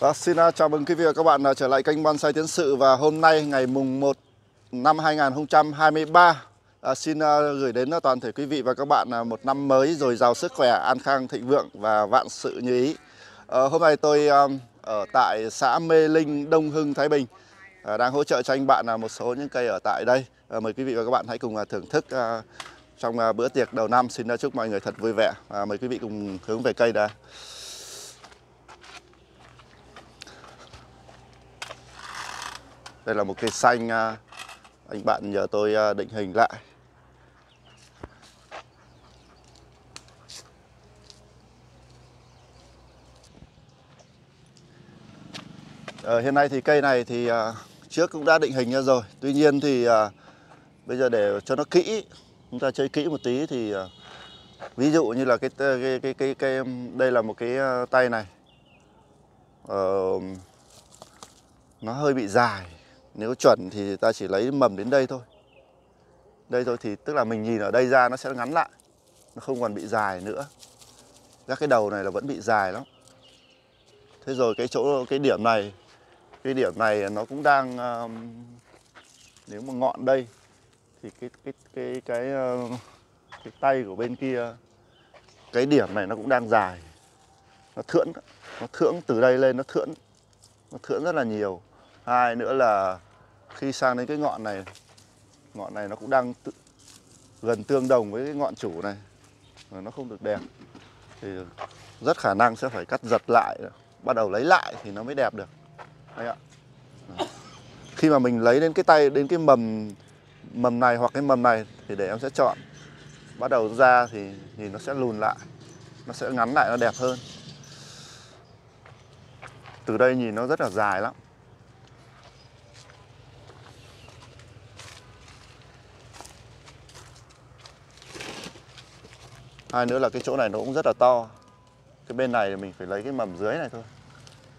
Và xin à, chào mừng quý vị và các bạn à, trở lại kênh Bonsai Tiến Sự và hôm nay ngày mùng 1 năm 2023 à, xin uh, gửi đến toàn thể quý vị và các bạn uh, một năm mới dồi dào sức khỏe, an khang, thịnh vượng và vạn sự như ý. Uh, hôm nay tôi uh, ở tại xã Mê Linh, Đông Hưng, Thái Bình uh, đang hỗ trợ cho anh bạn uh, một số những cây ở tại đây. Uh, mời quý vị và các bạn hãy cùng uh, thưởng thức uh, trong uh, bữa tiệc đầu năm. Xin uh, chúc mọi người thật vui vẻ. Uh, mời quý vị cùng hướng về cây đã. Đây là một cây xanh à. anh bạn nhờ tôi à, định hình lại. Ờ, hiện nay thì cây này thì à, trước cũng đã định hình ra rồi. Tuy nhiên thì à, bây giờ để cho nó kỹ, chúng ta chơi kỹ một tí thì à, ví dụ như là cái cái cái cái, cái đây là một cái à, tay này. Ờ, nó hơi bị dài nếu chuẩn thì ta chỉ lấy mầm đến đây thôi. Đây thôi thì tức là mình nhìn ở đây ra nó sẽ ngắn lại. Nó không còn bị dài nữa. Các cái đầu này là vẫn bị dài lắm. Thế rồi cái chỗ cái điểm này cái điểm này nó cũng đang um, nếu mà ngọn đây thì cái cái cái cái cái, cái tay của bên kia cái điểm này nó cũng đang dài. Nó thưỡng nó thưỡng từ đây lên nó thưỡng nó thưỡng rất là nhiều hai nữa là khi sang đến cái ngọn này ngọn này nó cũng đang tự, gần tương đồng với cái ngọn chủ này mà nó không được đẹp. Thì rất khả năng sẽ phải cắt giật lại bắt đầu lấy lại thì nó mới đẹp được. Đấy ạ. khi mà mình lấy đến cái tay đến cái mầm mầm này hoặc cái mầm này thì để em sẽ chọn. Bắt đầu ra thì thì nó sẽ lùn lại nó sẽ ngắn lại nó đẹp hơn. Từ đây nhìn nó rất là dài lắm. Hai nữa là cái chỗ này nó cũng rất là to. Cái bên này mình phải lấy cái mầm dưới này thôi.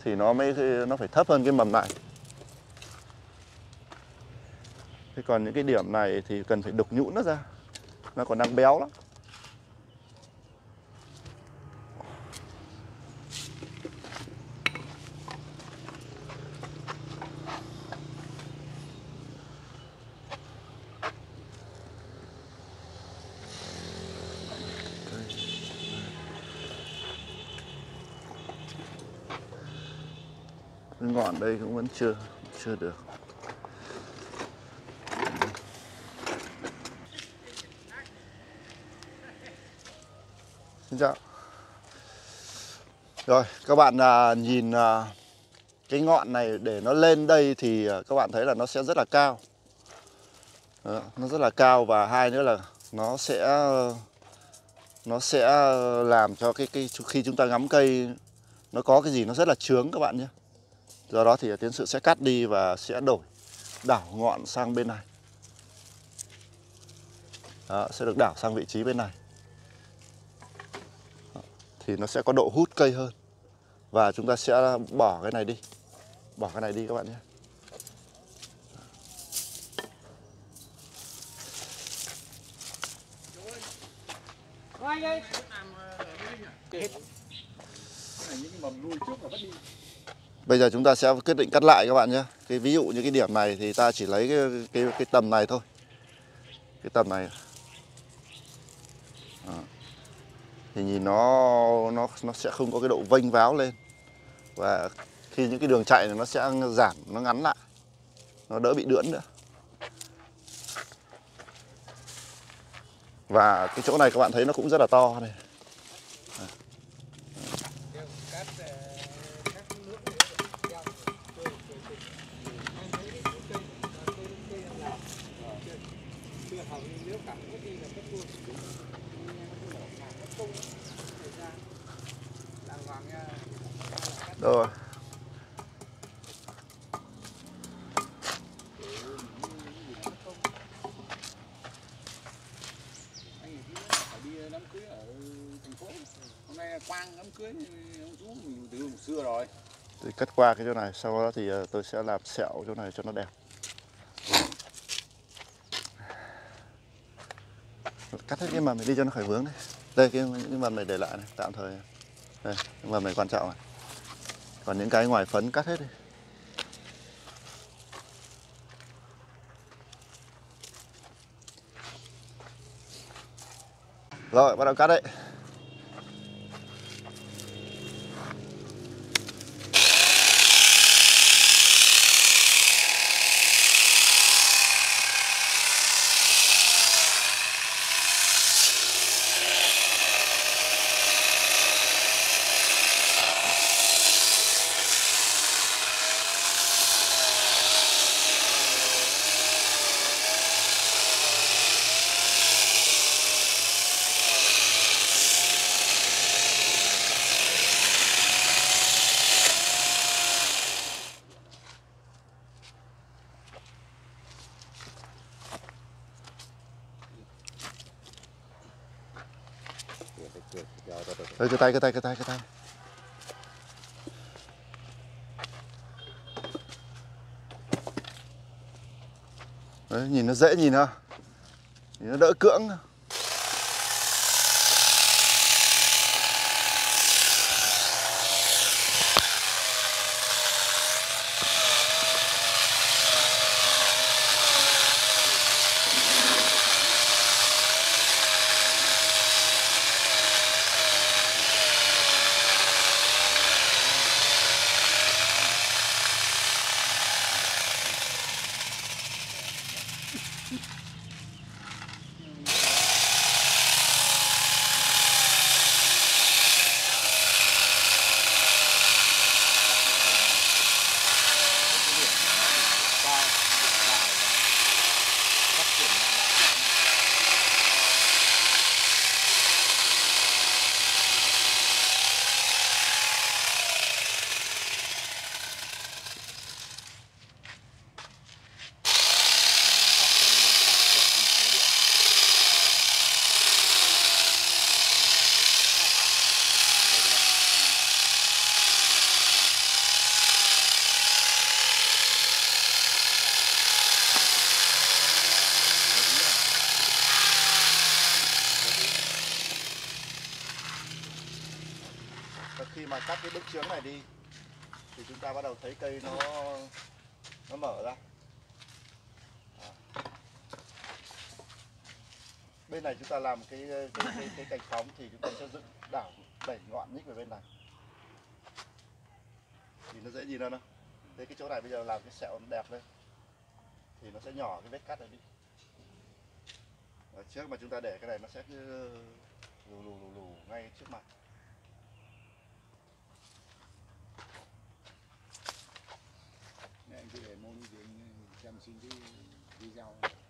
Thì nó mới, nó phải thấp hơn cái mầm này thế còn những cái điểm này thì cần phải đục nhũn nó ra. Nó còn đang béo lắm. Ngọn đây cũng vẫn chưa chưa được. Xin chào. Rồi các bạn à, nhìn à, cái ngọn này để nó lên đây thì à, các bạn thấy là nó sẽ rất là cao. Đó, nó rất là cao và hai nữa là nó sẽ nó sẽ à, làm cho cái cái khi chúng ta ngắm cây nó có cái gì nó rất là trướng các bạn nhé do đó thì tiến sự sẽ cắt đi và sẽ đổi đảo ngọn sang bên này. Đó, sẽ được đảo sang vị trí bên này. Đó, thì nó sẽ có độ hút cây hơn. Và chúng ta sẽ bỏ cái này đi. Bỏ cái này đi các bạn nhé. Bây giờ chúng ta sẽ quyết định cắt lại các bạn nhé. Cái ví dụ như cái điểm này thì ta chỉ lấy cái cái, cái tầm này thôi. Cái tầm này. À. Thì nhìn nó nó nó sẽ không có cái độ vênh váo lên. Và khi những cái đường chạy này nó sẽ giảm, nó ngắn lại. Nó đỡ bị đưỡn nữa. Và cái chỗ này các bạn thấy nó cũng rất là to này. Rồi. quang đám cưới ông chú mình từ hồi xưa rồi Tôi cắt qua cái chỗ này, sau đó thì ờ, tôi sẽ làm sẹo chỗ này cho nó đẹp. Cắt hết cái mầm này đi cho nó khỏi vướng đây. Đây cái, cái mầm này để lại này, tạm thời. Đây, cái mầm này quan trọng này. còn những cái ngoài phấn cắt hết đi rồi bắt đầu cắt đấy cái tay cái tay cái tay cái tay. Đấy, nhìn nó dễ nhìn ha. Nhìn nó đỡ cưỡng Và khi mà cắt cái bức chướng này đi. Thì chúng ta bắt đầu thấy cây nó nó mở ra. Bên này chúng ta làm cái cái cái, cái cành phóng thì chúng ta sẽ dựng đảo đẩy ngọn nhích về bên này. Thì nó dễ nhìn hơn không? Thế cái chỗ này bây giờ làm cái sẹo đẹp lên. Thì nó sẽ nhỏ cái vết cắt này đi. Và trước mà chúng ta để cái này nó sẽ lù lù lù lù ngay trước mặt Nè, anh cứ để môn như thế xem xin cái video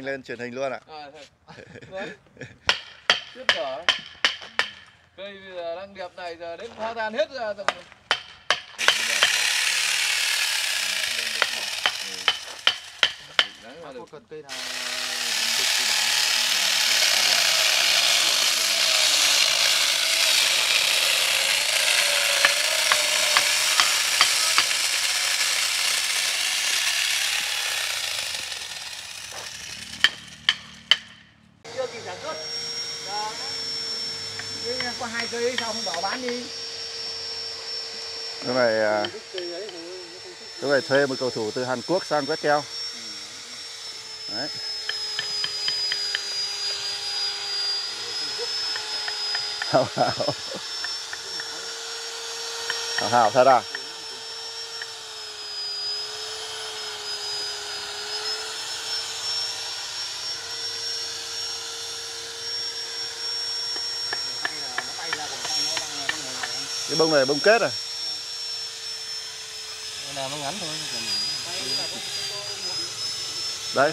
anh lên truyền hình luôn ạ. À, đấy chết dở cây bây giờ đang đẹp này giờ đến phá tan hết ra tầm Đấy, mà được. Cây nào chưa kịp sản xuất Đó. Thế có hai cây sao không bỏ bán đi? Cái này à, cái này thuê một cầu thủ từ Hàn Quốc sang quét keo đấy. Hảo hảo hảo hảo thật à bông này bông kết à? Đây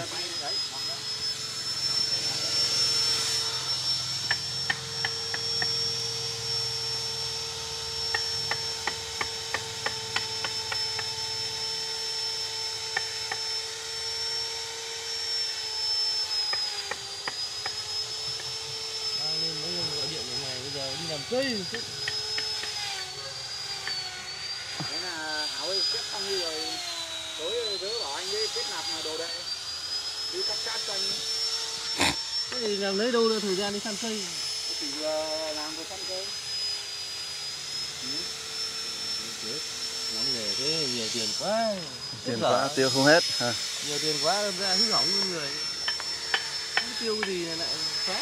lên mấy ông gọi điện này bây giờ đi làm cây chứ thế là hảo ơi kết xong đi rồi tối tớ bảo anh ấy kết nạp mà đồ đệ đi cắt cát cho anh ấy. Thế thì làm lấy đâu ra thời gian đi săn cây. Chỉ ờ, làm vừa săn cây. Lắm nghề thế nhiều tiền quá. Tiền quá tiêu không hết à. nhiều tiền quá ra hư hỏng luôn người. Tiêu cái gì lại phá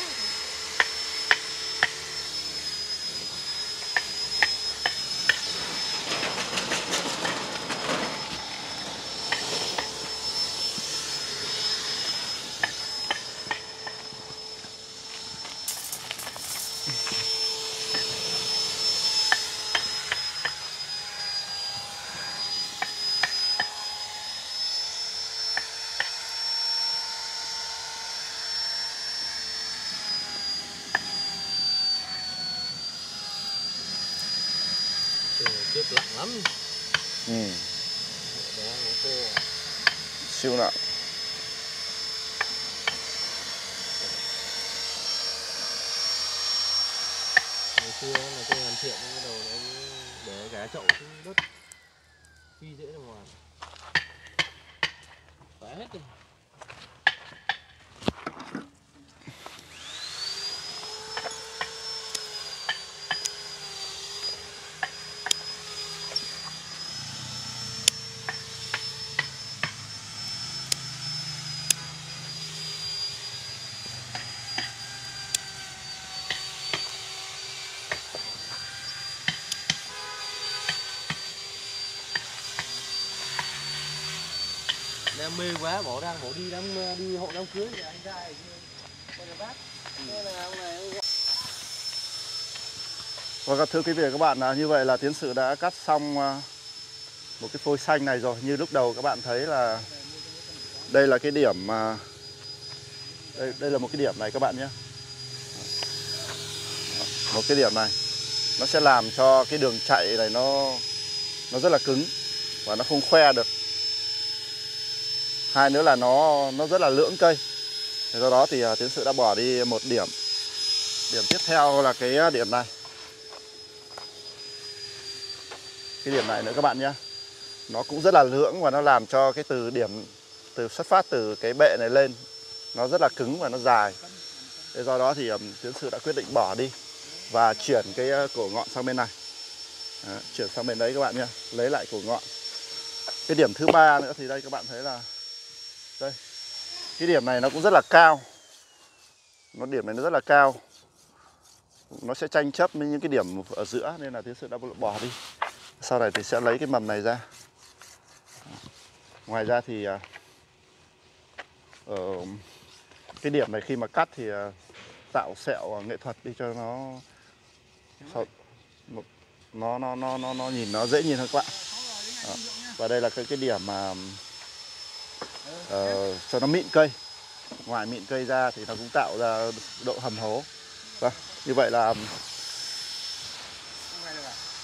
trước lặng lắm ừ. đó nó cô siêu nặng ngày xưa là tôi hoàn thiện cái đầu nó để gá chậu xuống đất phi dễ ra ngoài phá hết rồi. Đam mê quá bỏ đang bỏ đi đám đi hộ đám cưới thì anh ra bây giờ bác Thế là ông này ông Và các thưa quý vị và các bạn là như vậy là tiến sự đã cắt xong à, một cái phôi xanh này rồi. Như lúc đầu các bạn thấy là đây là cái điểm mà đây đây là một cái điểm này các bạn nhé. Một cái điểm này nó sẽ làm cho cái đường chạy này nó nó rất là cứng và nó không khoe được. Hai nữa là nó nó rất là lưỡng cây. Do đó thì à, tiến sự đã bỏ đi một điểm. Điểm tiếp theo là cái à, điểm này. cái điểm này nữa các bạn nhé nó cũng rất là lưỡng và nó làm cho cái từ điểm từ xuất phát từ cái bệ này lên nó rất là cứng và nó dài thế do đó thì um, tiến sự đã quyết định bỏ đi và chuyển cái cổ ngọn sang bên này Đó, chuyển sang bên đấy các bạn nhé lấy lại cổ ngọn cái điểm thứ ba nữa thì đây các bạn thấy là đây. Cái điểm này nó cũng rất là cao. Nó điểm này nó rất là cao. Nó sẽ tranh chấp với những cái điểm ở giữa, nên là tiến sự đã bỏ đi. Sau này thì sẽ lấy cái mầm này ra. Ngoài ra thì ở cái điểm này khi mà cắt thì à, tạo sẹo à, nghệ thuật đi cho nó sau- một- nó nó nó nó nó nhìn nó dễ nhìn hơn các bạn. Ờ, và đây là cái cái điểm mà uh, cho nó mịn cây. Ngoài mịn cây ra thì nó cũng tạo ra độ hầm hố. Vâng như vậy là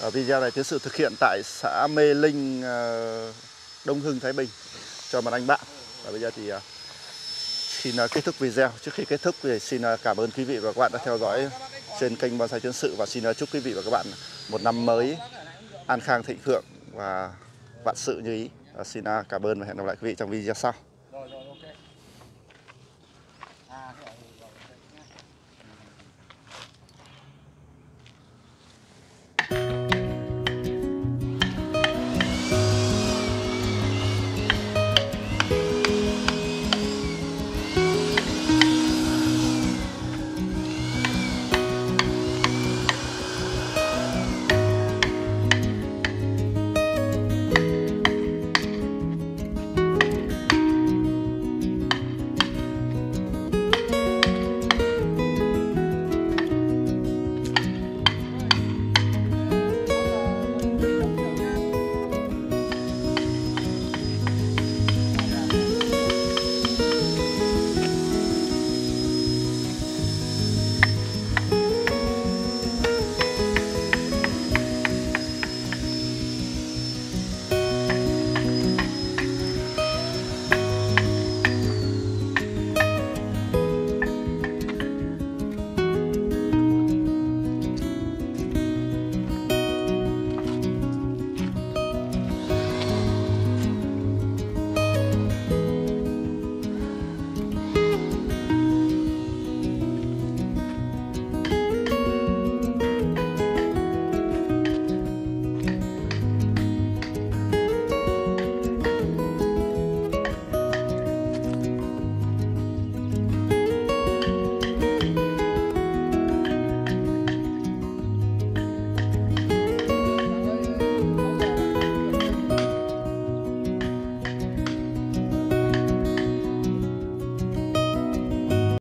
ở video này tiến sự thực hiện tại xã Mê Linh uh, Đông Hưng Thái Bình. Cho một anh bạn. Và bây giờ thì uh, xin uh, kết thúc video. Trước khi kết thúc thì xin uh, cảm ơn quý vị và các bạn đã theo dõi trên kênh bonsai tiến sự. Và xin uh, chúc quý vị và các bạn một năm mới an khang thịnh vượng và vạn sự như ý xin à, cảm ơn và hẹn gặp lại quý vị trong video sau.